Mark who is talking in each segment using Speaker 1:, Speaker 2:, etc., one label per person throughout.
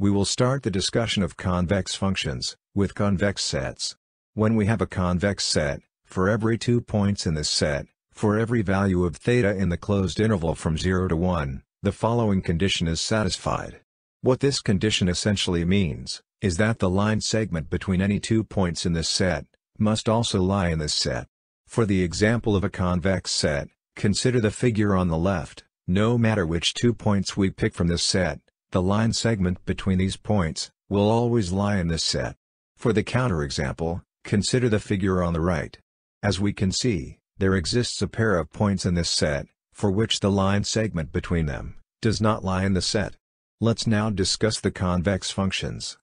Speaker 1: We will start the discussion of convex functions, with convex sets. When we have a convex set, for every two points in this set, for every value of theta in the closed interval from 0 to 1, the following condition is satisfied. What this condition essentially means, is that the line segment between any two points in this set, must also lie in this set. For the example of a convex set, consider the figure on the left, no matter which two points we pick from this set, the line segment between these points, will always lie in this set. For the counterexample, consider the figure on the right. As we can see, there exists a pair of points in this set, for which the line segment between them, does not lie in the set. Let's now discuss the convex functions.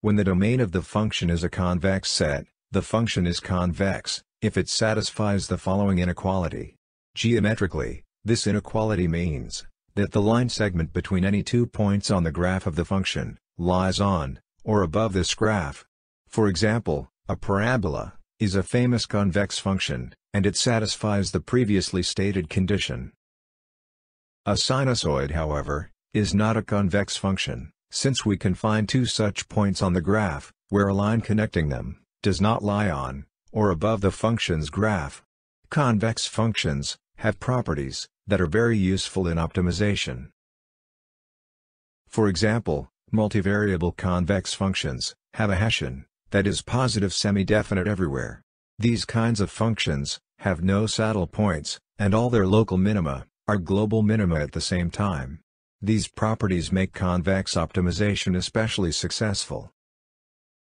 Speaker 1: When the domain of the function is a convex set, the function is convex, if it satisfies the following inequality. Geometrically, this inequality means, that the line segment between any two points on the graph of the function, lies on, or above this graph. For example, a parabola, is a famous convex function, and it satisfies the previously stated condition. A sinusoid however, is not a convex function, since we can find two such points on the graph, where a line connecting them, does not lie on, or above the function's graph. Convex functions, have properties, that are very useful in optimization. For example, multivariable convex functions, have a Hessian, that is positive semi-definite everywhere. These kinds of functions, have no saddle points, and all their local minima, are global minima at the same time. These properties make convex optimization especially successful.